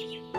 you.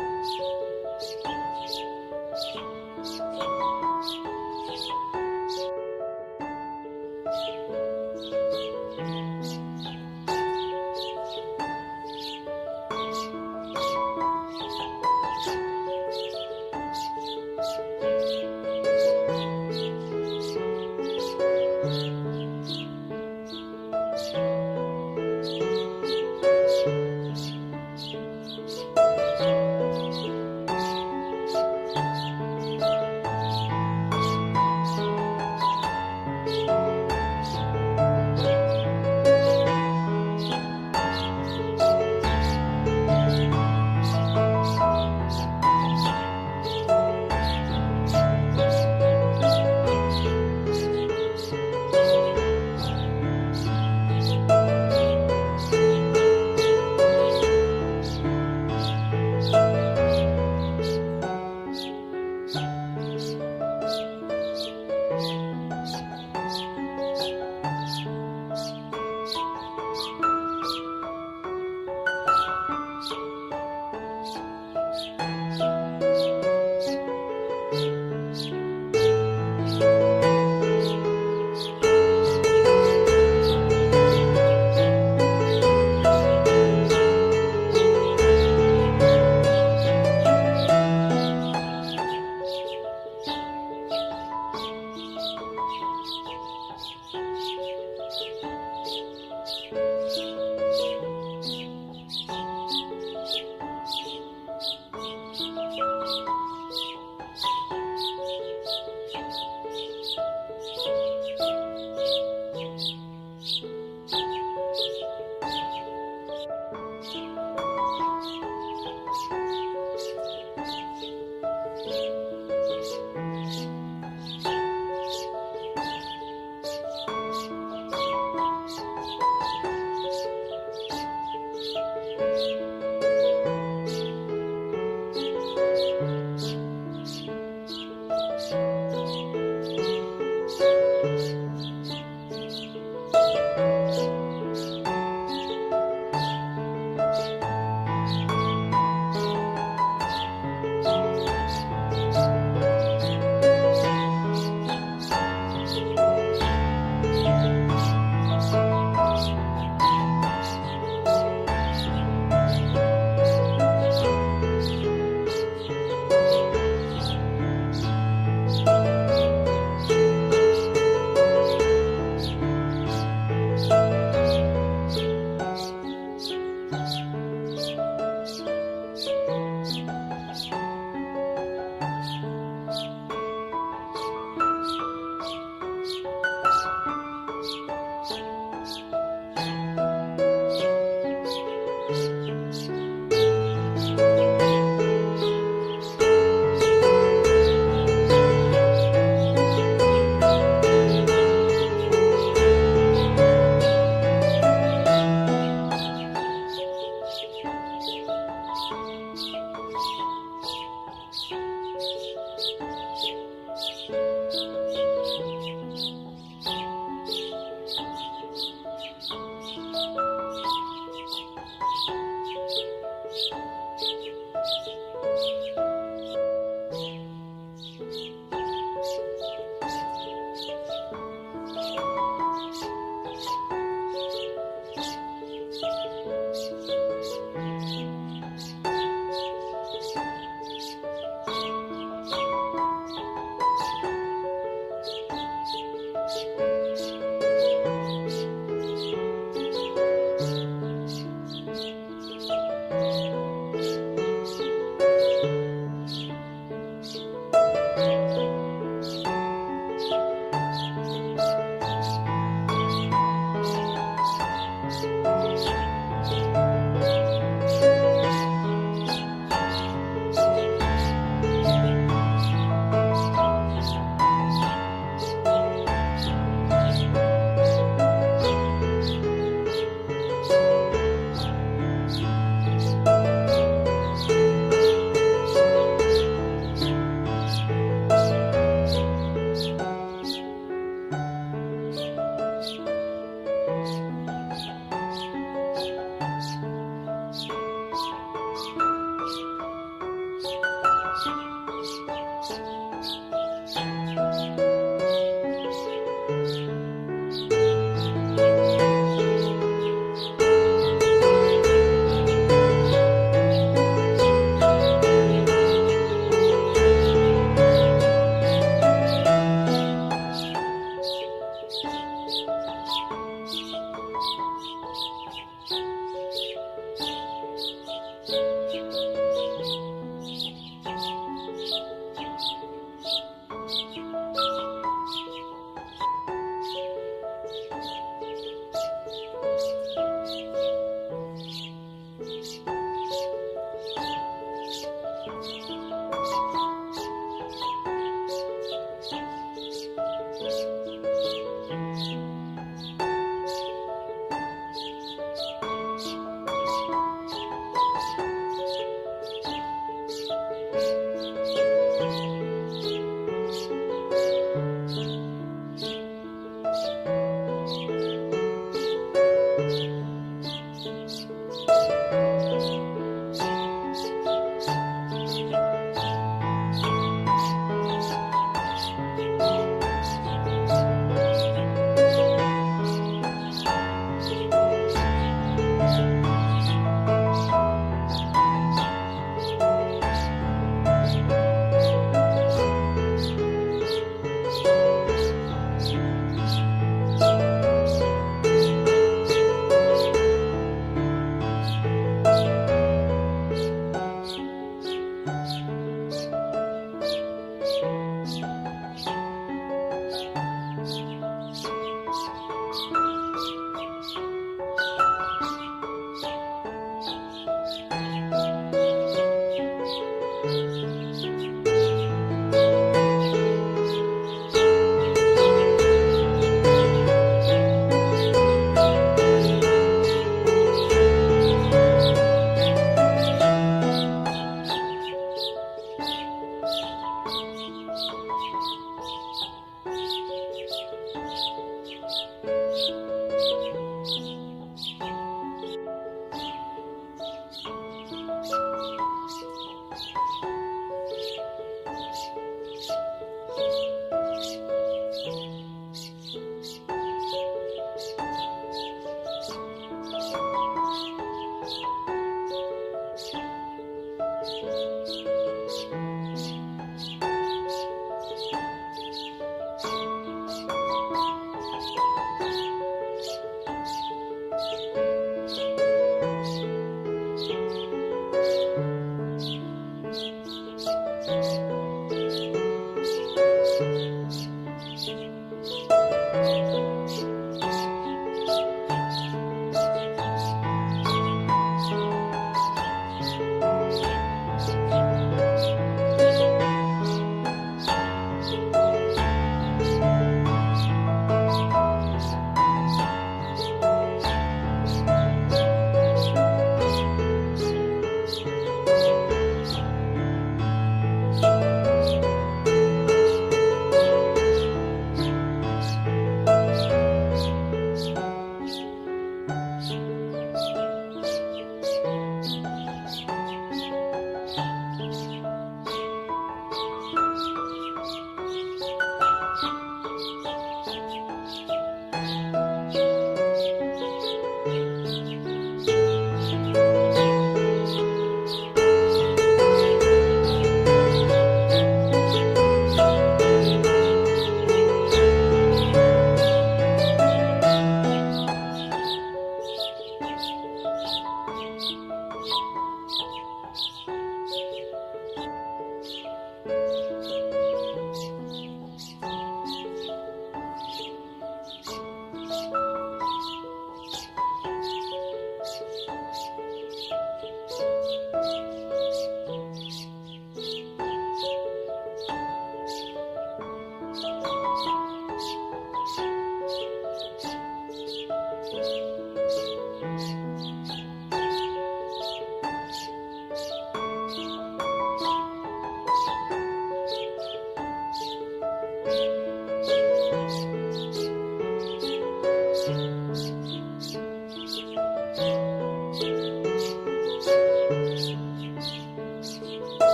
Bye.